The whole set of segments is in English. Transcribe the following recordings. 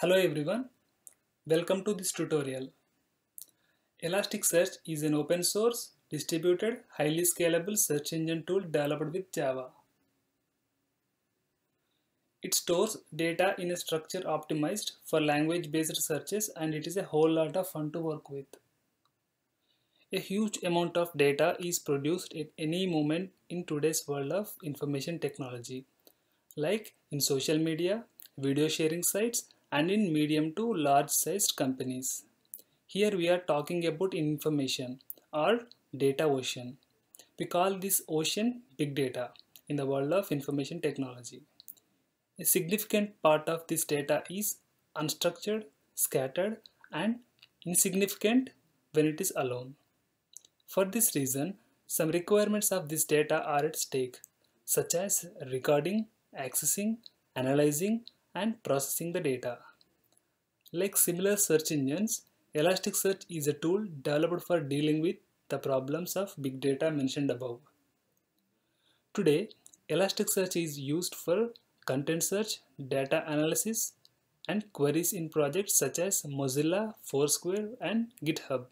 Hello everyone, welcome to this tutorial. Elasticsearch is an open source, distributed, highly scalable search engine tool developed with Java. It stores data in a structure optimized for language-based searches and it is a whole lot of fun to work with. A huge amount of data is produced at any moment in today's world of information technology, like in social media, video sharing sites, and in medium to large sized companies. Here we are talking about information or data ocean. We call this ocean big data in the world of information technology. A significant part of this data is unstructured, scattered, and insignificant when it is alone. For this reason, some requirements of this data are at stake, such as recording, accessing, analyzing, and processing the data. Like similar search engines, Elasticsearch is a tool developed for dealing with the problems of big data mentioned above. Today, Elasticsearch is used for content search, data analysis, and queries in projects such as Mozilla, Foursquare, and GitHub.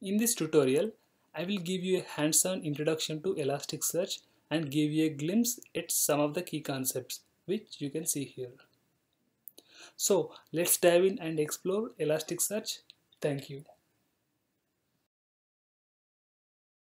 In this tutorial, I will give you a hands-on introduction to Elasticsearch and give you a glimpse at some of the key concepts which you can see here. So let's dive in and explore Elasticsearch. Thank you.